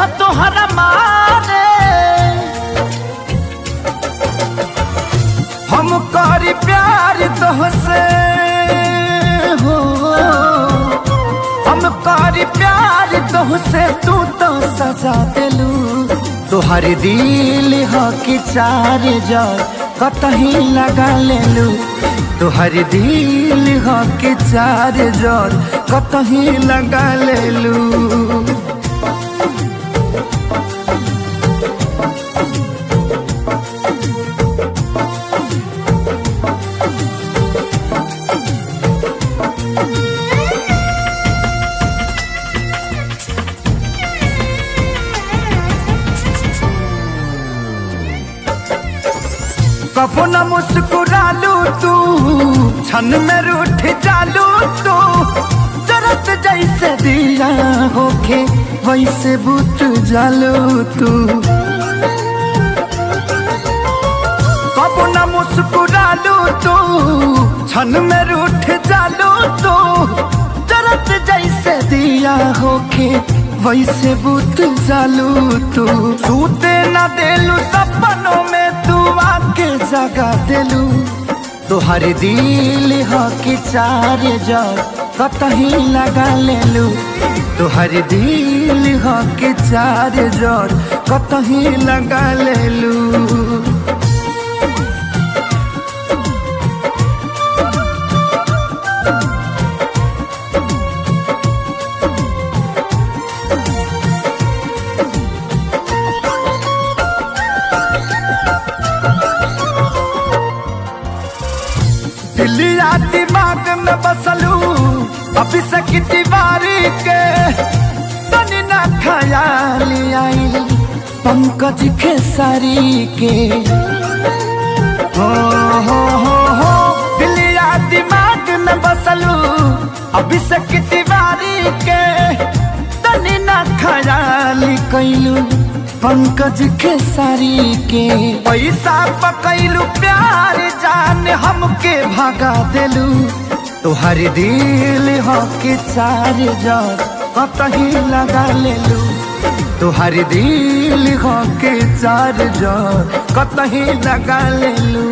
ह तोहरा मारे हम करी प्यार तोहसे हो। हम करी प्यार तोहसे तू तो सजा दिलू। तोहर दिल ह कि चार जार कतही लगा लेलू तोहर दिल ह कि चार जार कतही लगा लेलू कबो न मुस्कुरालू तू, छन में रूठ जालू तू। जरत जैसे दिया होके वैसे बुत जालू तू। कबो न मुस्कुरालू तू, छन में रूठ जालू तू। जरत जैसे दिया होके वैसे बुत जालू तू। सूते न देलू सपनों में तू के जगा देलू। तोहर दिल हो कि चार जार कतही लगा लेलू। तोहर दिल हो कि चार जार कतही लगा लेलू। दिलिया दिमाग में बसलू। अभी से की दीवारी के तनी ना ख्याल आई। पंकज खेसारी के। हो हो हो हो दिलिया दिमाग में बसलू। अभी से की दीवारी के तनी ना ख्याल कैलू पंकज खेसारी के। पैसा पकैलू प्यार जान हमके भगा दिलू। तुहर दिल हके चार जग कतही लगा लेलू। तुहर दिल हके चार जग कतही लगा लेलू।